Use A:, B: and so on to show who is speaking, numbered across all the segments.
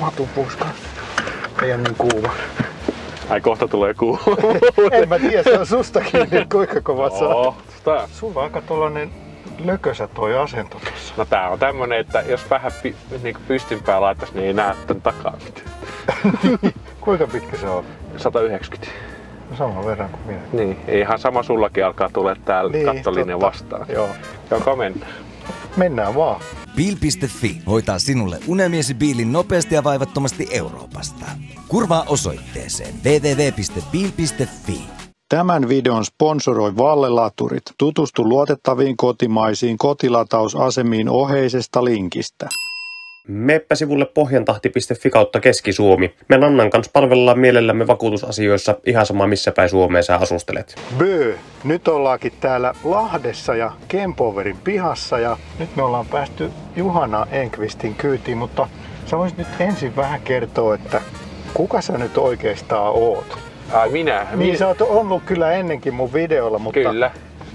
A: mä otan pois kanssa. Ei niin kuuma.
B: Ai kohta tulee kuu.
A: en mä tiedä, se on susta kiinni, kuinka kova saa.
B: Tää.
A: Sulla on aika tollanen lökösä toi asento tossa.
B: No tää on tämmönen, että jos vähän pi, niin pystynpää laittaisi, niin ei näe tän takaa mitään.
A: Kuinka pitkä se on?
B: 190.
A: No saman verran kuin minä.
B: Niin, ihan sama sullakin alkaa tulla täällä
A: Niin,
B: kattolinja
A: totta.
B: vastaan.
A: Joo.
B: Joko mennään?
A: Mennään vaan.
C: Bil.fi hoitaa sinulle unelmiesi biilin nopeasti ja vaivattomasti Euroopasta. Kurvaa osoitteeseen www.bil.fi.
A: Tämän videon sponsoroi Vallelaturit. Tutustu luotettaviin kotimaisiin kotilatausasemiin oheisesta linkistä.
D: Meppä sivulle pohjantahti.fi kautta Keski-Suomi. Me Nannan kanssa palvellaan mielellämme vakuutusasioissa ihan sama missä päin Suomeen sä asustelet.
A: Bö, nyt ollaankin täällä Lahdessa ja Kempoverin pihassa ja nyt me ollaan päästy Juhana Enqvistin kyytiin, mutta sä voisit nyt ensin vähän kertoa, että kuka sä nyt oikeastaan oot?
B: Ai minä?
A: Niin sä oot ollut kyllä ennenkin mun videolla, mutta
B: Kyllä.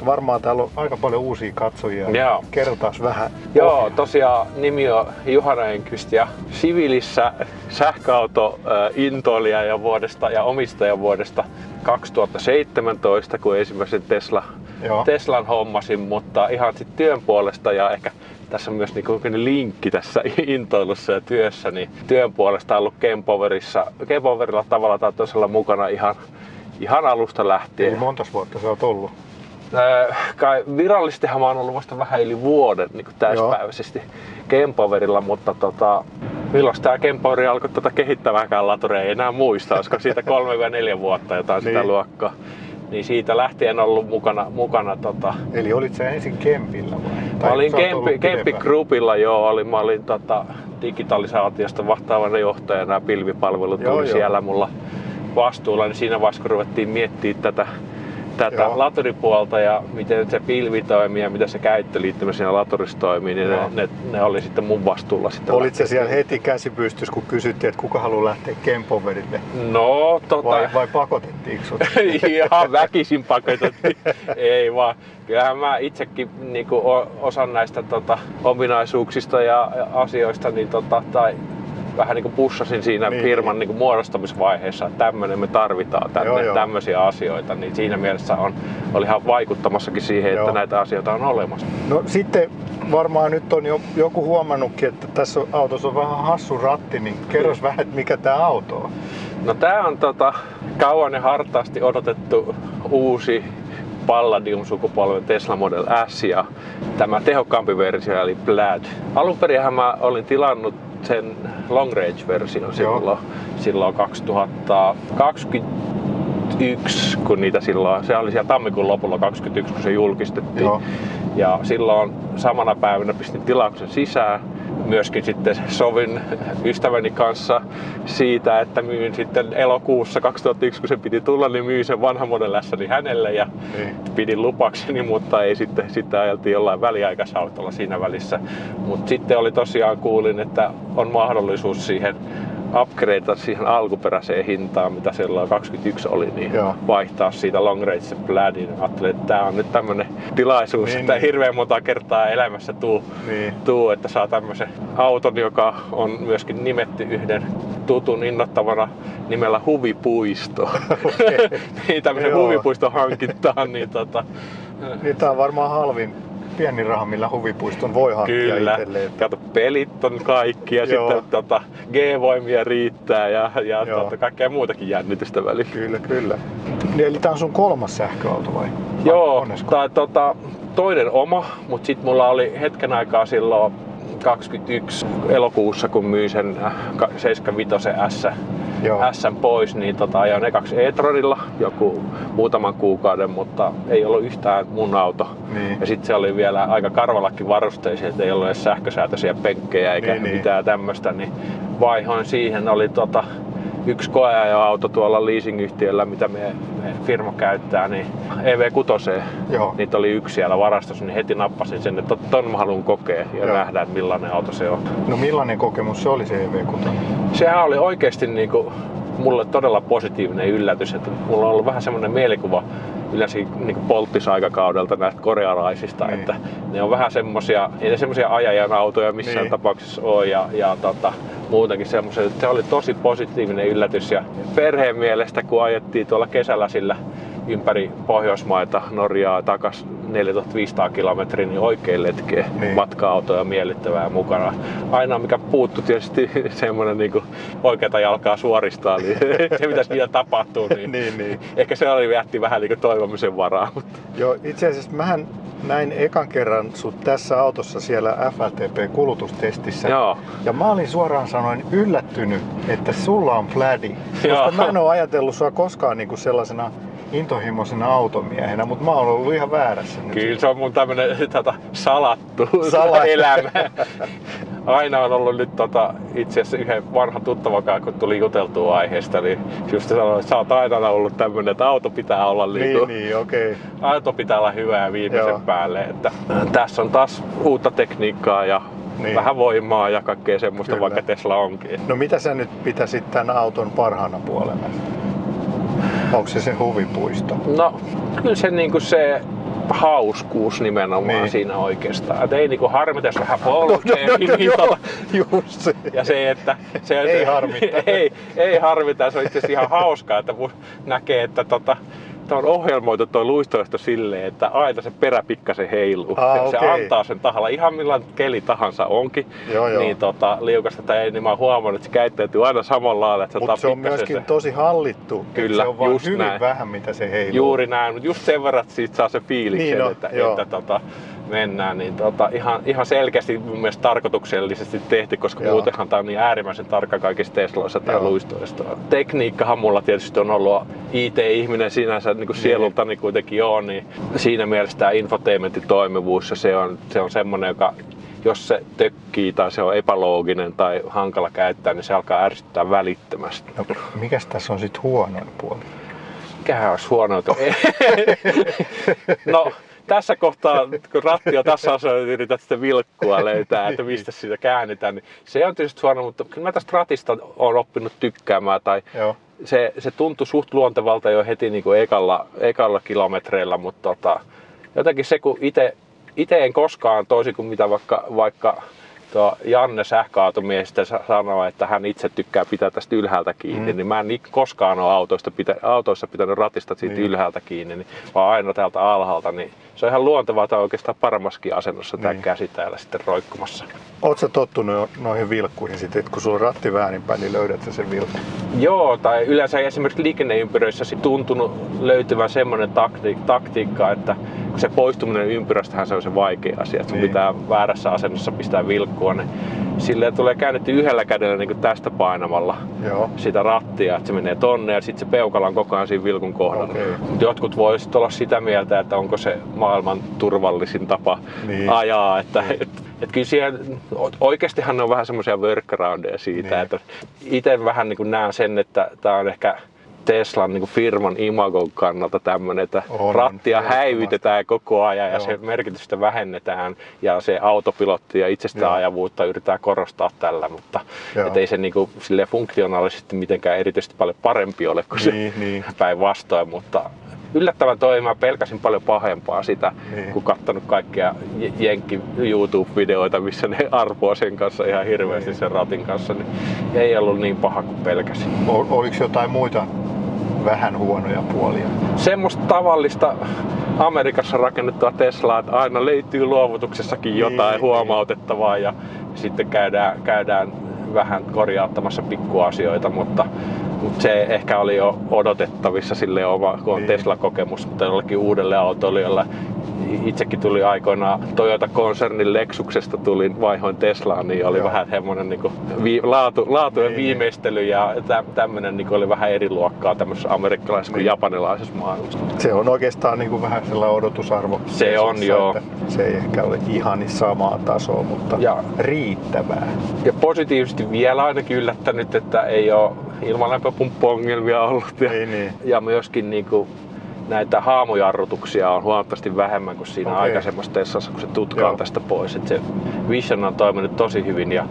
A: Varmaan täällä on aika paljon uusia katsojia.
B: Joo.
A: Kerrotaas vähän.
B: Joo, tosiaan nimi on Juhana Enqvist ja siviilissä sähköauto äh, intoilija ja vuodesta ja omistaja vuodesta 2017, kun ensimmäisen Tesla,
A: Joo.
B: Teslan hommasin, mutta ihan sitten työn puolesta ja ehkä tässä on myös niinku linkki tässä intoilussa ja työssä, niin työn puolesta ollut Kempoverissa, Kempoverilla tavalla tai toisella mukana ihan, ihan alusta lähtien.
A: Eli montas vuotta sä oot ollut?
B: Äh, kai virallisestihan mä oon ollut vasta vähän yli vuoden niin kuin täyspäiväisesti Kempoverilla, mutta tota, milloin tämä Kempoveri alkoi tätä kehittävääkään laturia, ei enää muista, olisiko siitä 3-4 vuotta jotain sitä
A: Niin.
B: luokkaa. Niin siitä lähtien ollut mukana, mukana tota,
A: Eli olit sä ensin Kempillä vai?
B: Mä olin Kempi, Kempi? Groupilla jo, olin, mä olin tota, digitalisaatiosta vastaavana johtajana ja pilvipalvelut
A: Joo,
B: oli
A: joo.
B: siellä mulla vastuulla, niin siinä vaiheessa kun ruvettiin miettimään tätä, tätä
A: Joo.
B: laturipuolta ja miten se pilvi toimii ja miten se käyttöliittymä siinä laturissa toimii, niin ne,
A: Joo.
B: ne, ne, oli sitten mun vastuulla. Sitten
A: Olit
B: lähteä
A: siellä heti käsi pystyssä, kun kysyttiin, että kuka haluaa lähteä Kempoverille?
B: No, tota,
A: Vai, vai pakotettiinko sut?
B: ihan väkisin pakotettiin. Ei vaan. Kyllähän mä itsekin niin osan näistä tota, ominaisuuksista ja ja asioista niin, tota, tai vähän niin kuin pussasin siinä
A: Niin,
B: niin, firman niin. Niin muodostamisvaiheessa, että tämmöinen me tarvitaan,
A: Joo,
B: tänne,
A: joo.
B: tämmöisiä asioita, niin siinä mielessä on, oli ihan vaikuttamassakin siihen,
A: Joo.
B: että näitä asioita on olemassa.
A: No sitten varmaan nyt on jo joku huomannutkin, että tässä autossa on vähän hassu ratti, niin kerros vähän, että mikä tämä auto on.
B: No tää on tota, kauan ja hartaasti odotettu uusi Palladium-sukupolven Tesla Model S ja tämä tehokkaampi versio eli Plaid. Alun perinhän mä olin tilannut sen long range-version silloin, silloin 2021, kun niitä silloin, se oli siellä tammikuun lopulla 2021, kun se julkistettiin.
A: Joo.
B: Ja silloin samana päivänä pistin tilauksen sisään. Myöskin sitten sovin ystäväni kanssa siitä, että myyn sitten elokuussa 2001, kun se piti tulla, niin myin sen vanhan Model S:ni hänelle ja
A: Niin.
B: pidin lupakseni, mutta ei sitten, sitten ajeltiin jollain väliaikaisautolla siinä välissä. Mutta sitten oli tosiaan kuulin, että on mahdollisuus siihen upgradeata siihen alkuperäiseen hintaan, mitä silloin 21 oli, niin
A: Joo.
B: vaihtaa siitä long range Plaidin. Ajattelin, että tämä on nyt tämmöinen tilaisuus,
A: Niin,
B: että
A: niin.
B: hirveän monta kertaa elämässä tuu,
A: Niin.
B: tuu, että saa tämmöisen auton, joka on myöskin nimetty yhden tutun innoittavana nimellä Huvipuisto. Niin tämmöisen huvipuiston hankintaan, niin tota,
A: Niin tää on varmaan halvin pieni raha, millä huvipuiston voi hankkia
B: Kyllä.
A: itselleen.
B: Kato, pelit on kaikki ja sitten tota, G-voimia riittää ja, ja tota, kaikkea muutakin jännitystä välillä.
A: Kyllä, kyllä. Niin, Eli tää on sun kolmas sähköauto vai?
B: Joo, tai tota, toinen oma, mutta sitten mulla oli hetken aikaa silloin 21 elokuussa, kun myin sen äh, ka- 75 S,
A: Joo.
B: S pois, niin tota, ajoin ekaksi e-tronilla joku muutaman kuukauden, mutta ei ollut yhtään mun auto.
A: Niin.
B: Ja sitten se oli vielä aika karvallakin varusteisia, että ei ollut edes sähkösäätöisiä penkkejä eikä
A: Niin, niin.
B: mitään tämmöistä, niin vaihoin siihen. Oli tota, yksi koeajo-auto tuolla leasingyhtiöllä, mitä me, me firma käyttää, niin EV6.
A: Joo.
B: Niitä oli yksi siellä varastossa, niin heti nappasin sen, että ton mä haluan kokea ja
A: Joo.
B: nähdä, että millainen auto se on.
A: No millainen kokemus se oli se EV6?
B: Sehän oli oikeasti niin kuin, mulle todella positiivinen yllätys, että mulla on ollut vähän semmoinen mielikuva yleensä niin polttisaikakaudelta näistä korealaisista,
A: Niin.
B: että ne on vähän semmosia, ei ne semmosia ajajan autoja missään
A: Niin.
B: tapauksessa ole ja, ja tota, muutenkin semmoisen, että se oli tosi positiivinen yllätys ja perheen mielestä kun ajettiin tuolla kesällä sillä ympäri Pohjoismaita, Norjaa takas 4500 kilometriä, niin oikein letkeä
A: Niin.
B: matka-autoja miellyttävää mukana. Ainoa mikä puuttu tietysti semmoinen niin oikeata jalkaa suoristaa, niin se mitä siinä tapahtuu, niin,
A: Niin, niin.
B: ehkä se oli jätti vähän niin toivomisen varaa. Mutta
A: Joo, itse asiassa mähän näin ekan kerran sut tässä autossa siellä FLTP-kulutustestissä.
B: Joo.
A: Ja mä olin suoraan sanoen yllättynyt, että sulla on plädi. Koska
B: Joo.
A: mä en oo ajatellut sua koskaan niinku sellaisena intohimoisena automiehenä, mutta mä oon ollut ihan väärässä nyt.
B: Kyllä se on mun tämmönen tota, salattu
A: Salattu.
B: elämä. Aina on ollut nyt tota, itse asiassa yhden vanhan tuttavakaan, kun tuli juteltua aiheesta, niin just sanoin, että sä oot aina ollut tämmönen, että auto pitää olla
A: Niin,
B: niinku,
A: niin, okei. Okay.
B: auto pitää olla hyvä ja viimeisen
A: Joo.
B: päälle. Että tässä on taas uutta tekniikkaa ja
A: Niin.
B: vähän voimaa ja kaikkea semmoista,
A: Kyllä.
B: vaikka Tesla onkin.
A: No mitä sä nyt pitäisit tämän auton parhaana puolena? Onko se se huvipuisto?
B: No, kyllä se niinku se hauskuus nimenomaan
A: Niin.
B: niin. siinä oikeastaan. Et ei niinku harmita, jos vähän polkee, niin tota,
A: just se.
B: Ja se, että... Se,
A: Ei harmita.
B: ei, ei harmita. Se on itse asiassa ihan hauskaa, että näkee, että tota, Tämä on ohjelmoitu tuo luistoisto silleen, että aina se perä pikkasen heiluu.
A: Aa,
B: se, se
A: okei.
B: antaa sen tahalla ihan millainen keli tahansa onkin.
A: Joo, joo.
B: Niin tota, liukasta tai ei, niin mä oon huomannut, että se käyttäytyy aina samalla lailla. Että se
A: Mutta se on myöskin
B: se-
A: tosi hallittu. että
B: Kyllä,
A: se on vaan
B: just
A: hyvin
B: näin.
A: vähän, mitä se heiluu.
B: Juuri näin, mutta just sen verran, että siitä saa se fiiliksen,
A: Niin on,
B: että,
A: joo.
B: että tota, mennään, niin tota, ihan, ihan selkeästi mun mielestä tarkoituksellisesti tehty, koska
A: Joo.
B: muutenhan tämä on niin äärimmäisen tarkka kaikissa Tesloissa tämä
A: Joo.
B: luistoisto. Tekniikkahan mulla tietysti on ollut IT-ihminen sinänsä niin kuin sielultani kuitenkin on, niin siinä mielessä tämä infotainmentin toimivuus, se on, se on semmoinen, joka jos se tökkii tai se on epälooginen tai hankala käyttää, niin se alkaa ärsyttää välittömästi.
A: No, mikäs tässä on sitten huonoin puoli?
B: Mikähän olisi huonoita? no, tässä kohtaa, kun ratti on tässä niin yrität sitä vilkkua löytää, että mistä sitä käännetään, niin se on tietysti huono, mutta kyllä mä tästä ratista olen oppinut tykkäämään, tai
A: Joo.
B: se, se tuntui suht luontevalta jo heti niin kuin ekalla, ekalla kilometreillä, mutta tota, jotenkin se, kun itse en koskaan, toisin kuin mitä vaikka, vaikka tuo Janne sähköautomiehistä sa- sanoo, että hän itse tykkää pitää tästä ylhäältä kiinni,
A: Mm.
B: niin mä en koskaan ole autoista pitä, autoissa pitänyt ratista siitä
A: Niin.
B: ylhäältä kiinni, niin, vaan aina täältä alhaalta, niin se on ihan luontevaa tai oikeastaan paremmaskin asennossa tämä
A: Niin.
B: käsi täällä sitten roikkumassa.
A: Sä tottunut noihin vilkkuihin sitten, että kun sulla on ratti väärinpäin, niin löydät sä sen vilkun?
B: Joo, tai yleensä esimerkiksi liikenneympyröissä tuntunut löytyvän semmoinen takti- taktiikka, että kun se poistuminen ympyrästähän se on se vaikea asia, että sun
A: Niin.
B: pitää väärässä asennossa pistää vilkkua, niin silleen tulee käännetty yhdellä kädellä niin tästä painamalla
A: Joo.
B: sitä rattia, että se menee tonne ja sitten se peukalo on koko ajan siinä vilkun kohdalla. Mut jotkut voisivat olla sitä mieltä, että onko se maailman turvallisin tapa
A: Niin.
B: ajaa, että et, et kyllä siellä, oikeastihan ne on vähän semmoisia workaroundeja siitä,
A: Niin.
B: että itse vähän niin näen sen, että tämä on ehkä Teslan niin firman imagon kannalta tämmöinen, että
A: On, on,
B: rattia
A: ehdottomasti.
B: häivytetään koko ajan ja
A: Joo.
B: se merkitystä vähennetään ja se autopilotti ja itsestäänajavuutta yritetään korostaa tällä, mutta et ei se niin kuin, silleen funktionaalisesti mitenkään erityisesti paljon parempi ole kuin
A: Niin,
B: se
A: niin.
B: päinvastoin, mutta yllättävän toi mä pelkäsin paljon pahempaa sitä,
A: Niin.
B: kun kattonut kaikkia je- jenkki YouTube-videoita, missä ne arpoa sen kanssa ihan hirveästi
A: Niin.
B: sen ratin kanssa, niin ei ollut niin paha kuin pelkäsin.
A: Ol- Oliko jotain muita vähän huonoja puolia?
B: Semmoista tavallista Amerikassa rakennettua Teslaa, että aina löytyy luovutuksessakin
A: Niin,
B: jotain
A: niin.
B: huomautettavaa ja sitten käydään, käydään vähän korjauttamassa pikkuasioita, mutta, mutta se ehkä oli jo odotettavissa sille oma, kun on
A: Niin.
B: Tesla-kokemus, mutta jollekin uudelle autoilijalle itsekin tuli aikoinaan Toyota-konsernin Lexuksesta tulin vaihoin Teslaan, niin oli
A: Joo.
B: vähän semmoinen niin vi, laatu, laatujen
A: Niin,
B: viimeistely ja tä, tämmöinen niin oli vähän eri luokkaa tämmöisessä amerikkalaisessa kuin
A: Niin.
B: japanilaisessa maailmassa.
A: Se on oikeastaan niin kuin vähän sellainen odotusarvo.
B: Se on, joo.
A: että Se ei ehkä ole ihan niin samaa tasoa, mutta
B: Ja-
A: riittävää.
B: Ja positiivisesti vielä ainakin yllättänyt, että ei ole ilmalämpöpumppuongelmia ollut. Ja,
A: Niin, niin.
B: ja myöskin niin kuin näitä haamujarrutuksia on huomattavasti vähemmän kuin siinä
A: Okei.
B: aikaisemmassa Teslassa, kun se tutka
A: Joo.
B: on tästä pois. Et se Vision on toiminut tosi hyvin ja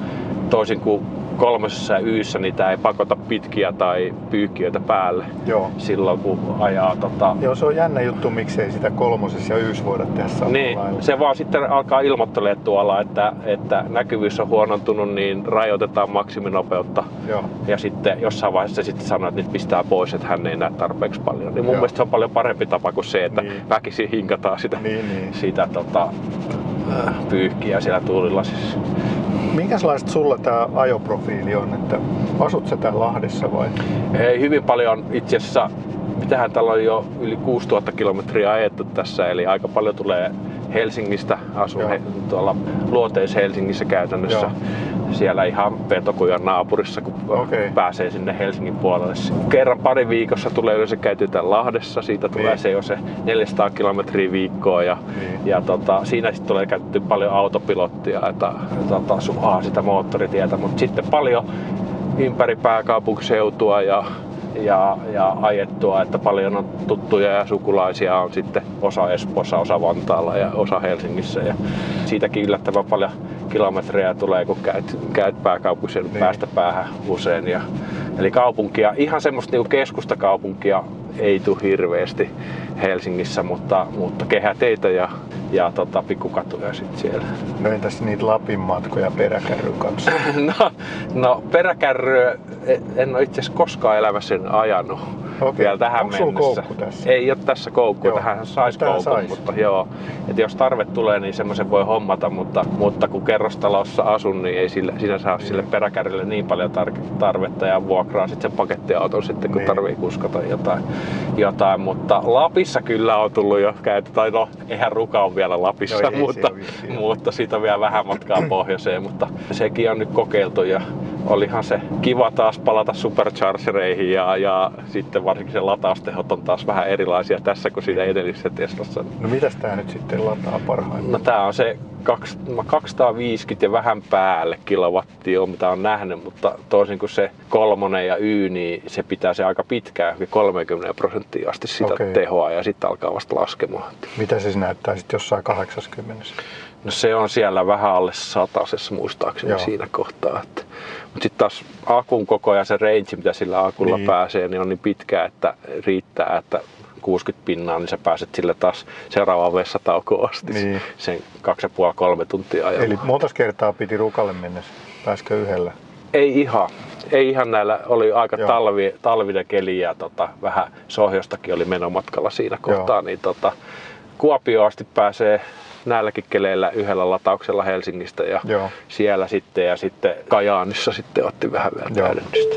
B: toisin kuin kolmosessa ja yssä niitä ei pakota pitkiä tai pyykkiöitä päälle
A: Joo.
B: silloin kun ajaa tota,
A: Joo, se on jännä juttu, miksei sitä kolmosessa ja yys voida tehdä samalla
B: niin,
A: lailla.
B: se vaan sitten alkaa ilmoittelemaan tuolla, että, että näkyvyys on huonontunut, niin rajoitetaan maksiminopeutta.
A: Joo.
B: Ja sitten jossain vaiheessa se sitten sanoo, että nyt pistää pois, että hän ei näe tarpeeksi paljon. Niin mun
A: Joo.
B: mielestä se on paljon parempi tapa kuin se, että
A: Niin.
B: väkisin hinkataan sitä,
A: Niin, niin.
B: sitä tota, pyyhkiä siellä tuulilasissa.
A: Minkälaista sulla tämä ajoprofiili on? Että asut sä täällä Lahdessa vai?
B: Ei, hyvin paljon itse asiassa, mitähän täällä on jo yli 6000 kilometriä ajettu tässä, eli aika paljon tulee Helsingistä, asun he, tuolla luoteis Helsingissä käytännössä.
A: Joo.
B: Siellä ihan Petokujan naapurissa, kun
A: Okei.
B: pääsee sinne Helsingin puolelle. Kerran pari viikossa tulee yleensä käyty täällä Lahdessa, siitä tulee
A: Niin.
B: se jo se 400 kilometriä viikkoa ja,
A: Niin.
B: ja tota, siinä sitten tulee käytetty paljon autopilottia, että tota, suhaa sitä moottoritietä, mutta sitten paljon ympäri pääkaupunkiseutua ja, ja, ja ajettua, että paljon on tuttuja ja sukulaisia on sitten osa Espoossa, osa Vantaalla ja osa Helsingissä ja siitäkin yllättävän paljon kilometrejä tulee, kun käyt, käyt pääkaupunkiseudun
A: Niin.
B: päästä päähän usein. Ja, eli kaupunkia, ihan semmoista niinku keskustakaupunkia ei tule hirveästi Helsingissä, mutta, mutta kehäteitä ja, ja tota, pikkukatuja sitten siellä.
A: No entäs niitä Lapin matkoja peräkärryn kanssa?
B: No, no peräkärryä en ole itse asiassa koskaan elämässäni ajanut
A: Okei.
B: vielä tähän
A: Onko
B: mennessä.
A: koukku tässä?
B: Ei ole tässä koukku,
A: Joo.
B: tähän saisi koukun,
A: sais.
B: mutta joo. Et jos tarve tulee, niin semmoisen voi hommata, mutta, mutta kun kerrostalossa asun, niin ei sille, sinänsä ole sille peräkärrylle niin paljon tar- tarvetta ja vuokraa sitten sen pakettiauton sitten, kun
A: Niin.
B: tarvii kuskata jotain, jotain. Mutta Lapissa kyllä on tullut jo käyty, tai no, eihän Ruka ole vielä Lapissa,
A: No ei
B: mutta,
A: ole.
B: mutta siitä on vielä vähän matkaa pohjoiseen, mutta sekin on nyt kokeiltu ja olihan se kiva taas palata superchargereihin ja, ja sitten varsinkin se lataustehot on taas vähän erilaisia tässä kuin siinä edellisessä Teslassa.
A: No mitäs tää nyt sitten lataa parhaillaan?
B: No tää on se kaks- 250 ja vähän päälle kilowattia on mitä on nähnyt, mutta toisin kuin se kolmonen ja Y, niin se pitää se aika pitkään, yli 30 prosenttia asti sitä
A: Okei.
B: tehoa ja sitten alkaa vasta laskemaan.
A: Mitä se näyttää sitten jossain 80?
B: No se on siellä vähän alle satasessa muistaakseni
A: Joo.
B: Joo. siinä kohtaa. Että. Mutta sitten taas akun koko ja se range, mitä sillä akulla
A: Niin.
B: pääsee, niin on niin pitkä, että riittää, että 60 pinnaa, niin sä pääset sille taas seuraavaan vessataukoon asti.
A: Niin.
B: Sen 2,5-3 tuntia ajamaan.
A: Eli monta kertaa piti Rukalle mennä? Pääskö yhdellä?
B: Ei ihan. Ei ihan näillä, oli aika
A: Joo.
B: talvi, talvinen keli ja tota, vähän sohjostakin oli menomatkalla siinä kohtaa, niin tota, Kuopio asti pääsee näilläkin keleillä yhdellä latauksella Helsingistä ja
A: Joo.
B: siellä sitten ja sitten Kajaanissa sitten otti vähän vielä täydennystä.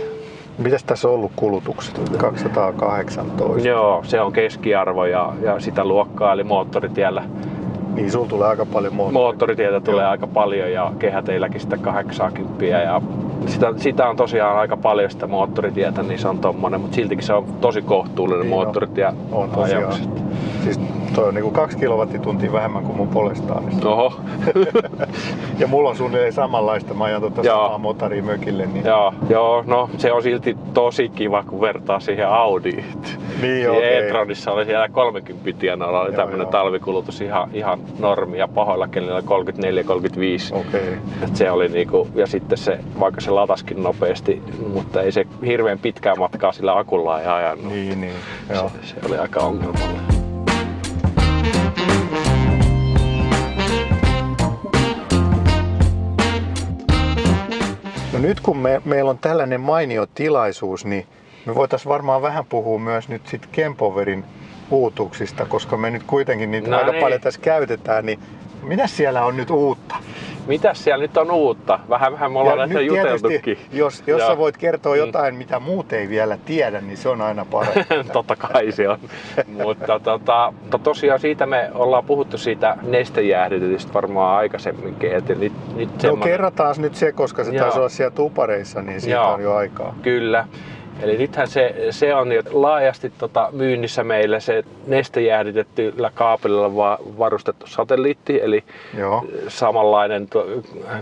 A: Mitäs tässä on ollut kulutukset? 218.
B: Joo, se on keskiarvo ja, ja sitä luokkaa, eli moottoritiellä.
A: Niin, sulla tulee aika paljon moottoria.
B: Moottoritietä tulee
A: Joo.
B: aika paljon ja kehäteilläkin sitä 80 ja sitä, sitä on tosiaan aika paljon sitä moottoritietä, niin se on tommonen, mutta siltikin se on tosi kohtuullinen
A: Niin on.
B: moottoritie
A: On tosiaan. Siis toi on niinku kaksi kilowattituntia vähemmän kuin mun Polestaanissa.
B: Oho,
A: Ja mulla on suunnilleen samanlaista. Mä ajan tota
B: Joo.
A: samaa motoria mökille. Niin,
B: joo, joo, no se on silti tosi kiva, kun vertaa siihen Audiin.
A: Niin,
B: okei. E-tronissa oli siellä 30 tienoilla, oli
A: joo.
B: talvikulutus ihan, ihan normi ja pahoilla kelillä 34-35.
A: Okei.
B: Et se oli niinku, ja sitten se, vaikka se lataskin nopeasti, mutta ei se hirveän pitkää matkaa sillä akulla ei ajanut.
A: Niin, niin. Joo.
B: Se, se oli aika ongelmallinen.
A: No nyt kun me, meillä on tällainen mainio tilaisuus, niin me voitaisiin varmaan vähän puhua myös nyt sit Kempoverin uutuuksista, koska me nyt kuitenkin niitä
B: No
A: aika
B: niin.
A: paljon tässä käytetään, niin mitä siellä on nyt uutta?
B: Mitäs siellä nyt on uutta? Vähän vähän me ollaan näistä juteltukin.
A: jos, jos sä voit kertoa
B: Mm.
A: jotain, mitä muut ei vielä tiedä, niin se on aina parempi.
B: Totta kai se on. mutta tota, to, tosiaan siitä me ollaan puhuttu siitä nestejäähdytetystä varmaan aikaisemminkin. Et nyt, nyt
A: no kerrotaan nyt se, koska se taisi olla siellä tupareissa, niin siitä
B: Joo.
A: on jo aikaa.
B: Kyllä. Eli nythän se, se on jo laajasti tota myynnissä meillä se nestejäähdytettyllä kaapelilla va- varustettu satelliitti, eli
A: Joo.
B: samanlainen to-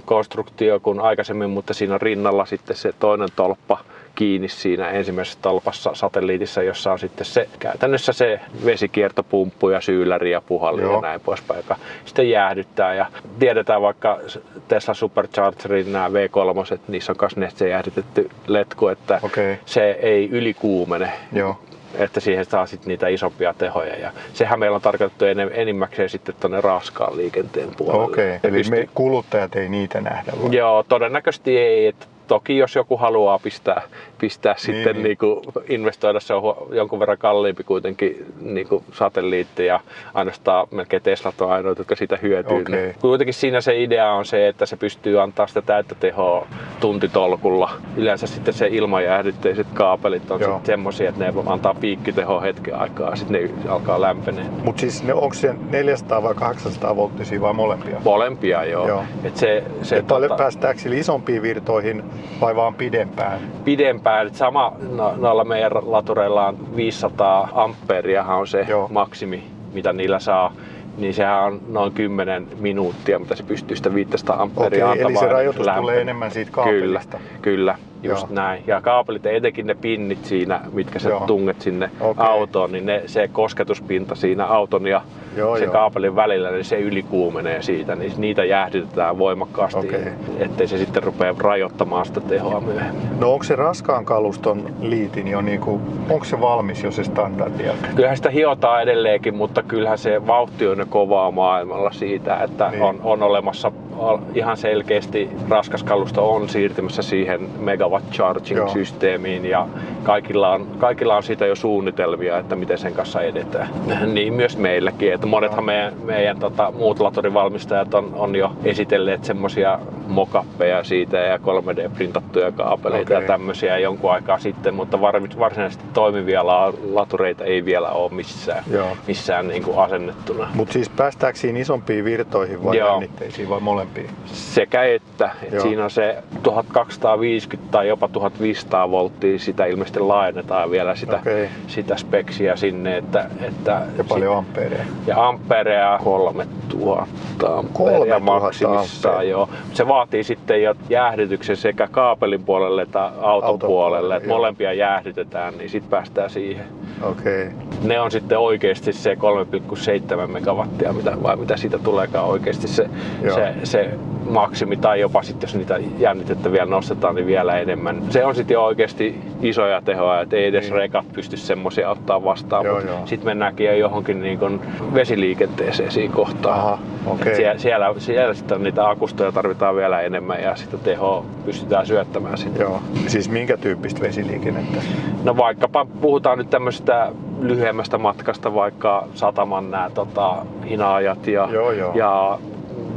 B: konstruktio kuin aikaisemmin, mutta siinä on rinnalla sitten se toinen tolppa kiinni siinä ensimmäisessä tolpassa satelliitissa, jossa on sitten se käytännössä se vesikiertopumppu ja syylläri ja puhallin
A: Joo.
B: ja näin poispäin, joka sitten jäähdyttää. Ja tiedetään vaikka Tesla Superchargerin nämä V3, että niissä on myös neste jäähdytetty letku, että
A: Okei.
B: se ei ylikuumene
A: Joo.
B: että siihen saa sitten niitä isompia tehoja. Ja sehän meillä on tarkoitettu enimmäkseen sitten tuonne raskaan liikenteen puolelle.
A: Okei,
B: Ja
A: eli
B: pystyy-
A: me kuluttajat ei niitä nähdä vai?
B: Joo, todennäköisesti ei. Et toki jos joku haluaa pistää, pistää niin. sitten
A: niin.
B: niinku investoida, se on jonkun verran kalliimpi kuitenkin niinku satelliitti ja ainoastaan melkein Teslat on ainoat, jotka siitä hyötyy.
A: Okei.
B: Niin Kuitenkin siinä se idea on se, että se pystyy antaa sitä täyttä tehoa tuntitolkulla. Yleensä sitten se ilmajäähdytteiset kaapelit on sitten semmoisia, että ne antaa piikkitehoa hetken aikaa ja sitten ne alkaa lämpenee.
A: Mutta siis ne, onko se 400 vai 800 volttisia vai molempia?
B: Molempia joo.
A: Joo.
B: Et se, se
A: Et paljon päästääkö sillä isompiin virtoihin vai vaan pidempään?
B: pidempään. Et sama no, noilla meidän latureilla on 500 ampeeriahan on se
A: Joo.
B: maksimi, mitä niillä saa. Niin sehän on noin 10 minuuttia, mitä se pystyy sitä 500 ampeeria
A: Okei, eli se rajoitus
B: lämpöä.
A: tulee enemmän siitä
B: Kyllä,
A: kaapelista.
B: kyllä, just
A: Joo.
B: näin. Ja kaapelit, etenkin ne pinnit siinä, mitkä sä
A: Joo.
B: tunget sinne
A: Okei.
B: autoon, niin ne, se kosketuspinta siinä auton ja
A: Joo,
B: sen
A: joo.
B: kaapelin välillä, niin se ylikuumenee siitä, niin niitä jäähdytetään voimakkaasti,
A: Okei.
B: ettei se sitten rupea rajoittamaan sitä tehoa myöhemmin.
A: No onko se raskaan kaluston liitin jo niinku, onko se valmis jo se standardia?
B: Kyllähän sitä hiotaan edelleenkin, mutta kyllähän se vauhti on jo kovaa maailmalla siitä, että
A: Niin.
B: niin. on, on olemassa ihan selkeästi raskas kalusto on siirtymässä siihen megawatt charging systeemiin ja kaikilla on, kaikilla on siitä jo suunnitelmia, että miten sen kanssa edetään. Niin myös meilläkin, että monethan meidän, meidän tota, muut laturivalmistajat on, on jo esitelleet semmoisia mokappeja siitä ja 3D-printattuja kaapeleita
A: Okei.
B: ja tämmöisiä jonkun aikaa sitten, mutta var- varsinaisesti toimivia la- latureita ei vielä ole missään,
A: Joo.
B: missään niin kuin asennettuna.
A: Mutta siis päästääkö siinä isompiin virtoihin vai
B: Joo.
A: jännitteisiin vai molempiin?
B: Sekä että, että siinä on se 1250 tai jopa 1500 volttia, sitä ilmeisesti laajennetaan vielä sitä,
A: Okei.
B: sitä speksiä sinne, että, että
A: Ja paljon ampeereja.
B: ja ampereja 3000 ampereja
A: 3000
B: maksimissaan, joo. Se vaatii sitten jo jäähdytyksen sekä kaapelin puolelle että auton,
A: Auton
B: auton
A: puolelle,
B: että molempia jäähdytetään, niin sitten päästään siihen.
A: Okei. Okay.
B: Ne on sitten oikeasti se 3,7 megawattia, mitä, vai mitä siitä tuleekaan oikeasti se,
A: Joo.
B: se, se maksimi, tai jopa sitten jos niitä jännitettä vielä nostetaan, niin vielä enemmän. Se on sitten jo oikeasti isoja tehoja, että ei edes
A: Niin.
B: rekat pysty semmoisia ottaa vastaan,
A: Joo,
B: mutta sitten mennäänkin jo johonkin niin kuin vesiliikenteeseen siinä kohtaa.
A: Aha, okei.
B: Et siellä, siellä, siellä sitten niitä akustoja tarvitaan vielä enemmän ja sitä tehoa pystytään syöttämään sinne.
A: Joo. Siis minkä tyyppistä vesiliikennettä?
B: No vaikkapa puhutaan nyt tämmöisestä lyhyemmästä matkasta, vaikka sataman nämä tota, hinaajat ja,
A: Joo, joo.
B: ja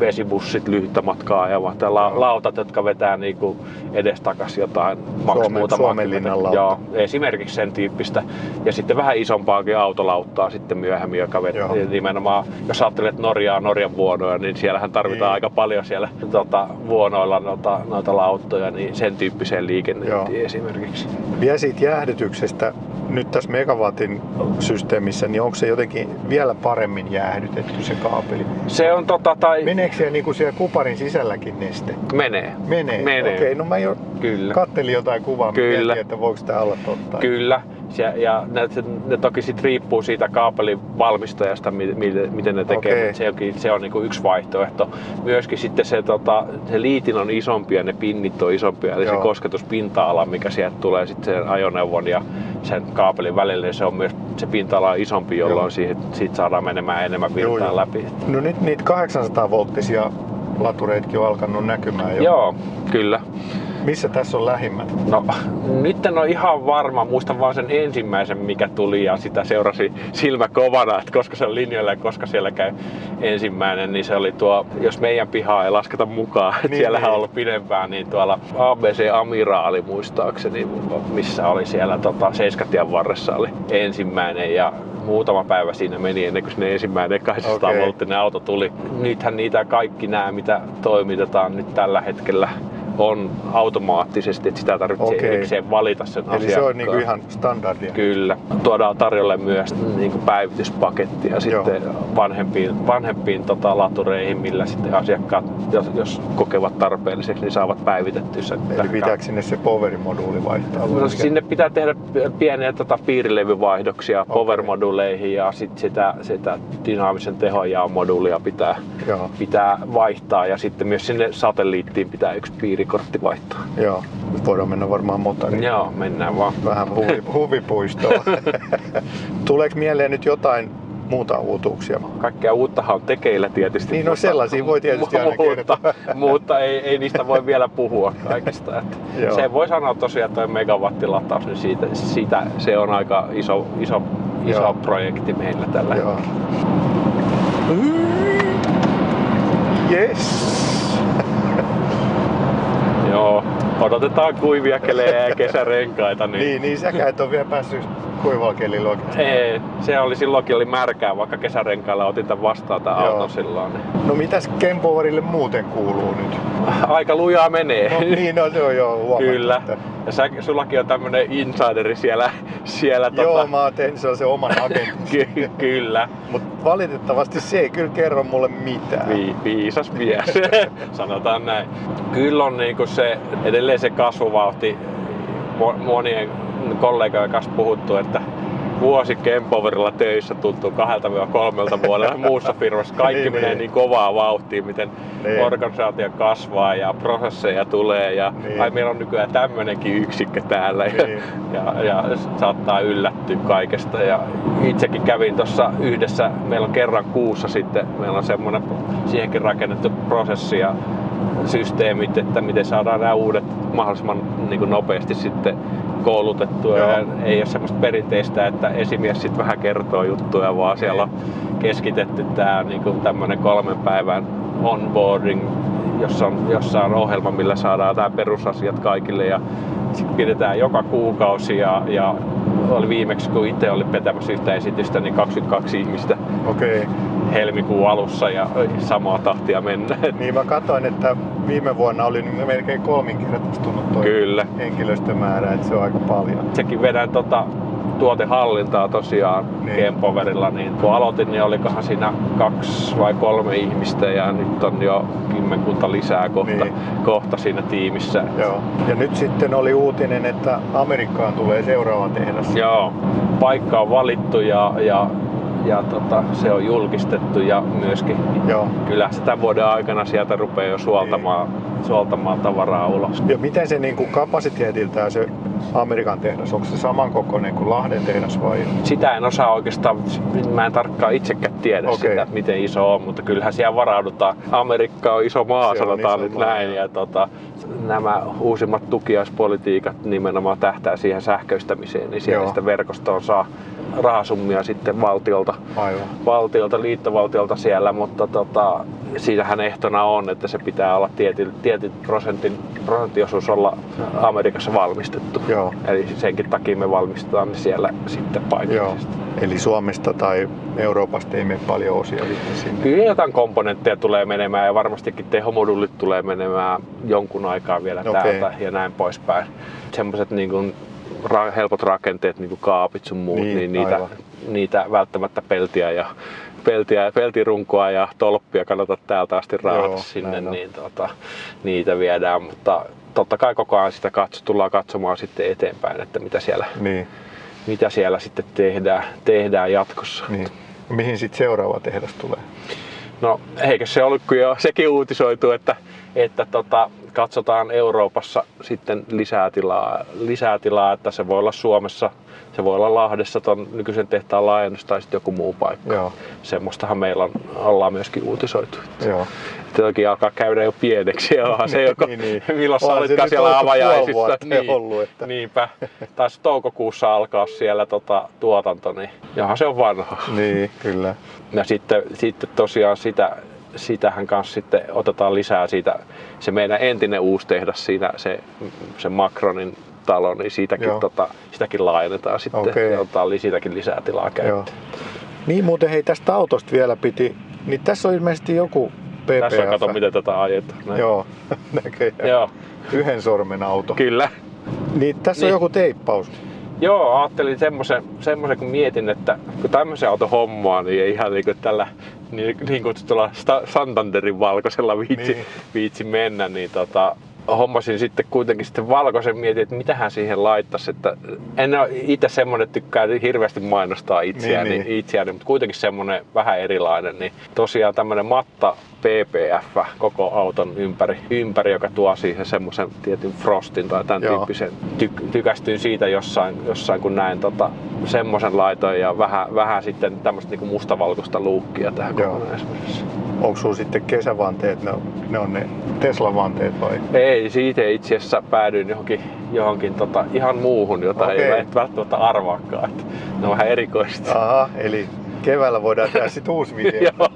B: vesibussit lyhyttä matkaa ajavat ja la, lautat, jotka vetää niinku edestakas jotain maks
A: Suomen- Suomenlinnan.
B: Joo, esimerkiksi sen tyyppistä. Ja sitten vähän isompaakin autolauttaa sitten myöhemmin, joka vetää
A: Joo.
B: nimenomaan, jos ajattelet Norjaa, Norjan vuonoja, niin siellähän tarvitaan
A: Niin.
B: aika paljon siellä tota, vuonoilla noita, noita lauttoja, niin sen tyyppiseen liikennöintiin
A: Joo.
B: esimerkiksi.
A: Vielä siitä jäähdytyksestä, nyt tässä megawatin systeemissä, niin onko se jotenkin vielä paremmin jäähdytetty se kaapeli?
B: Se on tota, tai
A: Meneekö siellä niinku siellä kuparin sisälläkin neste?
B: menee.
A: Menee.
B: Menee.
A: Okei, no mä jo
B: Kyllä.
A: kattelin jotain kuvaa,
B: Kyllä.
A: mietin, että voiko tämä olla totta.
B: Kyllä. Ja, ja ne, ne toki sit riippuu siitä kaapelin valmistajasta, mi- mi- miten ne tekee, mutta se, onkin, se on niinku yksi vaihtoehto. Myöskin sitten se, tota, se liitin on isompi ja ne pinnit on isompia, eli
A: Joo.
B: se kosketuspinta-ala, mikä sieltä tulee sitten sen ajoneuvon ja sen kaapelin välille, niin se on myös se pinta-ala on isompi, jolloin
A: Joo.
B: siihen, siitä saadaan menemään enemmän virtaa
A: joo.
B: läpi.
A: No nyt niitä 800 volttisia latureitkin on alkanut näkymään jo.
B: Joo, kyllä.
A: Missä tässä on lähimmät?
B: No nyt en ole ihan varma, muistan vaan sen ensimmäisen mikä tuli ja sitä seurasi silmä kovana, että koska se on linjoilla ja koska siellä käy ensimmäinen, niin se oli tuo, jos meidän pihaa ei lasketa mukaan, että
A: Niin,
B: siellähän
A: niin.
B: on ollut pidempään, niin tuolla ABC Amiraali muistaakseni, missä oli siellä tota, Seiskatien varressa oli ensimmäinen ja muutama päivä siinä meni ennen kuin sinne ensimmäinen 800
A: Okei.
B: volttinen auto tuli. Nythän niitä kaikki nämä, mitä toimitetaan nyt tällä hetkellä on automaattisesti, että sitä tarvitsee
A: Okei.
B: erikseen valita sen
A: Eli se
B: asiakkaan.
A: on niinku ihan standardia.
B: Kyllä. Tuodaan tarjolle myös niin kuin päivityspakettia sitten vanhempiin, vanhempiin tota, latureihin, millä sitten asiakkaat, jos, jos kokevat tarpeelliseksi, niin saavat päivitettyä sen.
A: Eli pitääkö sinne se poweri-moduuli vaihtaa? vai
B: No, sinne pitää tehdä pieniä tota, piirilevyvaihdoksia power-moduleihin ja sit sitä, sitä dynaamisen tehonjaon moduulia pitää,
A: Joo.
B: pitää vaihtaa ja sitten myös sinne satelliittiin pitää yksi piirikortti vaihtaa.
A: Joo. Nyt voidaan mennä varmaan motoriin.
B: Joo, mennään vaan.
A: Vähän huvi, huvipuistoon. Tuleeko mieleen nyt jotain muuta uutuuksia?
B: Kaikkea uuttahan on tekeillä tietysti.
A: Niin, no
B: mutta-
A: sellaisia voi tietysti aina
B: mutta, mutta ei, ei, niistä voi vielä puhua kaikista. Että se voi sanoa tosiaan, että megawattilataus, niin siitä, siitä, se on aika iso, iso, iso
A: Joo.
B: projekti meillä tällä
A: Joo. Yes.
B: Joo, odotetaan kuivia kelejä ja kesärenkaita. Niin...
A: Niin, niin säkään et ole vielä päässyt kuivalla kelillä oikeastaan.
B: Ei, se oli silloinkin oli märkää, vaikka kesärenkailla otin tämän vastaan tämän
A: Joo.
B: auton silloin.
A: No mitäs Kempoverille muuten kuuluu nyt?
B: Aika lujaa menee.
A: No niin, no se on jo huomattu.
B: Kyllä.
A: että-
B: Ja sä, sullakin on tämmönen insideri siellä, siellä
A: Joo,
B: tota...
A: mä oon tehnyt sellaisen oman agentin.
B: Ky- kyllä.
A: Mutta valitettavasti se ei kyllä kerro mulle mitään.
B: Vi, viisas mies, sanotaan näin. Kyllä on niinku se, edelleen se kasvuvauhti mo- monien kollegojen kanssa puhuttu, että vuosi Kempoverilla töissä tuntuu kahdelta kolmelta vuodelta muussa firmassa. Kaikki
A: Niin,
B: menee
A: niin.
B: niin kovaa vauhtia, miten
A: Niin.
B: organisaatio kasvaa ja prosesseja tulee ja
A: Niin.
B: ai meillä on nykyään tämmönenkin yksikkö täällä ja,
A: Niin.
B: ja, ja saattaa yllättyä kaikesta. Ja itsekin kävin tuossa yhdessä, meillä on kerran kuussa sitten, meillä on semmoinen siihenkin rakennettu prosessi ja systeemit, että miten saadaan nämä uudet mahdollisimman niin kuin nopeasti sitten koulutettua.
A: Joo.
B: Ja ei ole semmoista perinteistä, että esimies sitten vähän kertoo juttuja, vaan siellä on keskitetty tämä niin kuin tämmöinen kolmen päivän onboarding, jossa on, jossa on ohjelma, millä saadaan nämä perusasiat kaikille ja sitten pidetään joka kuukausi ja, ja oli viimeksi, kun itse oli vetämässä yhtä esitystä, niin 22 ihmistä
A: Okei.
B: helmikuun alussa ja samaa tahtia mennä.
A: Niin mä katsoin, että viime vuonna oli niin melkein kolminkertaistunut tuo
B: Kyllä.
A: henkilöstömäärä, että se on aika paljon.
B: Sekin vedän tota tuotehallintaa tosiaan
A: Niin.
B: niin. Kempoverilla, niin kun aloitin, niin olikohan siinä kaksi vai kolme ihmistä ja nyt on jo kymmenkunta lisää kohta,
A: niin.
B: kohta siinä tiimissä.
A: Joo. Ja nyt sitten oli uutinen, että Amerikkaan tulee seuraava tehdas.
B: Joo, paikka on valittu ja, ja, ja tota, se on julkistettu ja myöskin
A: Joo.
B: kyllä tämän vuoden aikana sieltä rupeaa jo suoltamaan,
A: Niin.
B: suoltamaan tavaraa ulos.
A: Ja miten se niin kuin kapasiteetiltään se Amerikan tehdas, onko se samankokoinen kuin Lahden tehdas vai?
B: Sitä en osaa oikeastaan, mä en tarkkaan itsekään tiedä okay. sitä, että miten iso on, mutta kyllähän siellä varaudutaan. Amerikka on iso maa,
A: Se
B: sanotaan
A: iso
B: nyt
A: maa,
B: näin. Ja tota, nämä uusimmat tukiaispolitiikat nimenomaan tähtää siihen sähköistämiseen, niin siellä
A: Joo.
B: sitä verkostoon saa rahasummia sitten valtiolta,
A: Aivan.
B: valtiolta, liittovaltiolta siellä, mutta tota, siinähän ehtona on, että se pitää olla tietyn, tietyn prosentin, prosenttiosuus olla Amerikassa valmistettu.
A: Joo.
B: Eli senkin takia me valmistetaan ne siellä sitten
A: Joo.
B: paikallisesti.
A: Eli Suomesta tai Euroopasta ei mene paljon osia sinne.
B: Kyllä jotain komponentteja tulee menemään ja varmastikin tehomoduulit tulee menemään jonkun aikaa vielä okay. täältä ja näin poispäin. Semmoiset niin kuin ra- helpot rakenteet, niin kuin kaapit sun muut,
A: Niin,
B: niin, niitä,
A: aivan.
B: niitä välttämättä peltiä ja peltiä, peltirunkoa ja tolppia kannata täältä asti raahata
A: Joo,
B: sinne, niin tota, niitä viedään, mutta totta kai koko ajan sitä katso, tullaan katsomaan sitten eteenpäin, että mitä siellä,
A: Niin,
B: mitä siellä sitten tehdään, tehdään jatkossa.
A: niin. Mihin sitten seuraava tehdas tulee?
B: No eikö se ollut, jo sekin uutisoitu, että, että tota, katsotaan Euroopassa sitten lisää tilaa, lisää tilaa, että se voi olla Suomessa, se voi olla Lahdessa ton nykyisen tehtaan laajennus tai sitten joku muu paikka.
A: Joo,
B: Semmoistahan meillä on, ollaan myöskin uutisoitu.
A: joo.
B: Että toki alkaa käydä jo pieneksi. Onhan se joko,
A: Niin, niin.
B: milloin sä olitkaan siellä avajaisissa.
A: vuotta ollut, että-
B: Niinpä. Taisi toukokuussa alkaa siellä tota, tuotanto, niin johan se on vanha.
A: Niin, kyllä.
B: Ja sitten, sitten tosiaan sitä, sitähän kanssa sitten otetaan lisää siitä, se meidän entinen uusi tehdas siinä, se, se Macronin talo, niin siitäkin,
A: Joo.
B: tota, sitäkin laajennetaan sitten
A: Okei.
B: ja otetaan siitäkin lisää tilaa
A: Joo.
B: käyttöön.
A: Niin muuten hei tästä autosta vielä piti, niin tässä on ilmeisesti joku
B: Tässä on, kato,
A: PPF.
B: miten tätä ajetaan. Näin.
A: Joo, näköjään.
B: Joo,
A: Yhden sormen auto.
B: kyllä.
A: Niin, tässä on
B: Niin.
A: joku teippaus.
B: Joo, ajattelin semmoisen, semmoisen kun mietin, että kun tämmöisen auto hommaa, niin ei ihan niin kuin tällä niin, niin kutsutulla Sta- Santanderin valkoisella viitsi,
A: Niin.
B: niin. viitsi mennä, niin tota, hommasin sitten kuitenkin sitten valkoisen mietin, että mitähän siihen laittaisi. Että en ole itse semmoinen, että tykkää hirveästi mainostaa itseäni,
A: Niin,
B: niin,
A: niin.
B: itseäni mutta kuitenkin semmoinen vähän erilainen. Niin tosiaan tämmöinen matta PPF koko auton ympäri, ympäri joka tuo siihen semmoisen tietyn frostin tai tämän
A: Joo.
B: tyyppisen. Ty- tykästyin siitä jossain, jossain kun näin tota, semmoisen laitoin ja vähän, vähän sitten tämmöistä niinku mustavalkoista luukkia tähän kokonaisuudessa.
A: Onko sulla sitten kesävanteet, ne on ne, on ne Tesla-vanteet vai?
B: Ei, siitä itse asiassa päädyin johonkin, johonkin tota, ihan muuhun, jota
A: Okei.
B: ei vält- välttämättä arvaakaan. Että ne on vähän erikoista.
A: Aha, eli keväällä voidaan tehdä sit uusi video.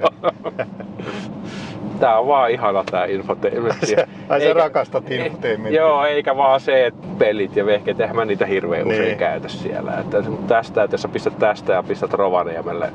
B: Tää on vaan ihana tää infotainmentti.
A: Ai sä rakastat infotainmenttia.
B: Joo, eikä vaan se, että pelit ja vehkeet, eihän mä niitä hirveän
A: Niin.
B: usein käytä siellä. Että tästä, että jos sä pistät tästä ja pistät Rovaniemelle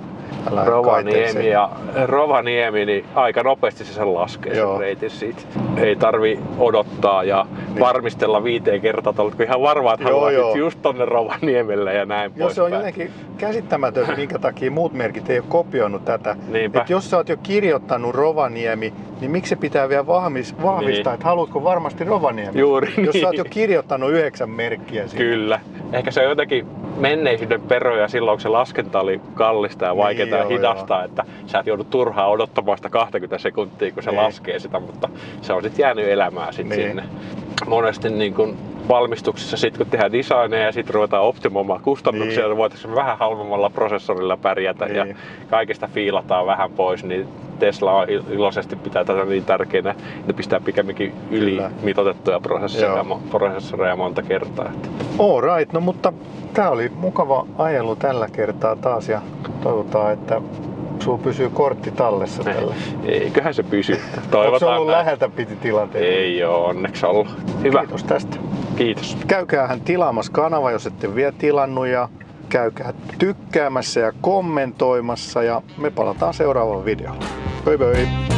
B: Rovaniemi ja Rovaniemi, niin aika nopeasti se sen laskee
A: Joo.
B: sen reitin siitä. Ei tarvi odottaa ja
A: Niin.
B: varmistella viiteen kertaa, että oletko ihan varma, että
A: Joo,
B: haluaisit
A: joo.
B: just tonne Rovaniemelle ja näin
A: Joo, se on jotenkin käsittämätöntä, minkä takia muut merkit ei ole kopioinut tätä.
B: Niinpä.
A: Et jos sä oot jo kirjoittanut Rovaniemi, niin miksi se pitää vielä vahvis, vahvistaa,
B: Niin.
A: että haluatko varmasti Rovaniemi?
B: Juuri
A: Jos
B: niin.
A: sä oot jo kirjoittanut yhdeksän merkkiä siinä.
B: Kyllä. Ehkä se on jotenkin menneisyyden peroja silloin, kun se laskenta oli kallista ja vaikeaa
A: Niin,
B: ja
A: joo,
B: hidasta, että sä et joudu turhaan odottamaan sitä 20 sekuntia, kun se
A: Niin.
B: laskee sitä, mutta se on sitten jäänyt elämään sit
A: Niin.
B: sinne. Monesti niin kun valmistuksessa sit kun tehdään designeja ja sitten ruvetaan optimoimaan kustannuksia,
A: Niin.
B: niin. voitaisiin vähän halvemmalla prosessorilla pärjätä ja
A: Niin.
B: kaikesta fiilataan vähän pois, niin Tesla on il- iloisesti pitää tätä niin tärkeänä, että pistää pikemminkin yli
A: Kyllä.
B: mitotettuja prosessoreja, prosessoreja monta kertaa.
A: All right, no mutta tää oli mukava ajelu tällä kertaa taas ja toivotaan, että sulla pysyy kortti tallessa tällä.
B: Eiköhän se pysy.
A: Onko se ollut
B: näin.
A: läheltä piti tilanteita?
B: Ei oo onneksi ollut. Hyvä.
A: Kiitos tästä.
B: Kiitos.
A: Käykäähän tilaamassa kanava, jos ette vielä tilannut ja käykää tykkäämässä ja kommentoimassa ja me palataan seuraavaan videolla. Bye bye.